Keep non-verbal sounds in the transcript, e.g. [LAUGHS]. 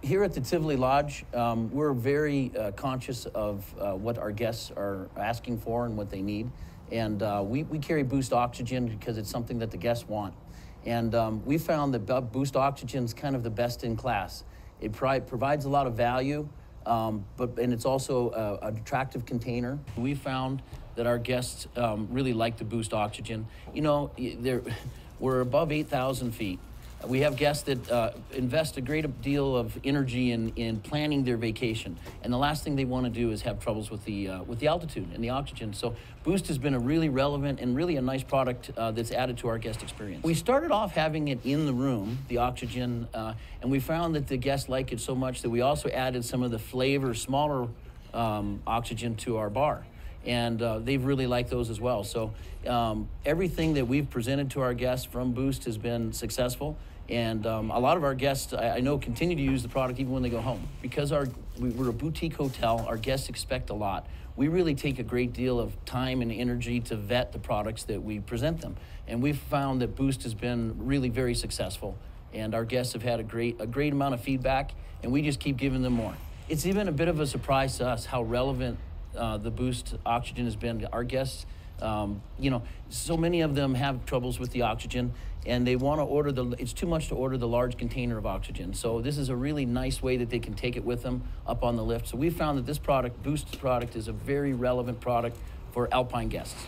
Here at the Tivoli Lodge, um, we're very uh, conscious of uh, what our guests are asking for and what they need. And uh, we, we carry Boost Oxygen because it's something that the guests want. And um, we found that Boost Oxygen is kind of the best in class. It provides a lot of value, um, but and it's also a, an attractive container. We found that our guests um, really like the Boost Oxygen. You know, [LAUGHS] we're above 8,000 feet. We have guests that uh, invest a great deal of energy in, in planning their vacation, and the last thing they want to do is have troubles with the uh, with the altitude and the oxygen. So Boost has been a really relevant and really a nice product uh, that's added to our guest experience. We started off having it in the room, the oxygen, uh, and we found that the guests like it so much that we also added some of the flavor, smaller um, oxygen to our bar and uh, they've really liked those as well. So um, everything that we've presented to our guests from Boost has been successful, and um, a lot of our guests I, I know continue to use the product even when they go home because our we, we're a boutique hotel. Our guests expect a lot. We really take a great deal of time and energy to vet the products that we present them, and we've found that Boost has been really very successful, and our guests have had a great a great amount of feedback, and we just keep giving them more. It's even a bit of a surprise to us how relevant uh, the boost oxygen has been our guests. Um, you know so many of them have troubles with the oxygen and they want to order the it's too much to order the large container of oxygen. So this is a really nice way that they can take it with them up on the lift. So we found that this product boost product is a very relevant product for alpine guests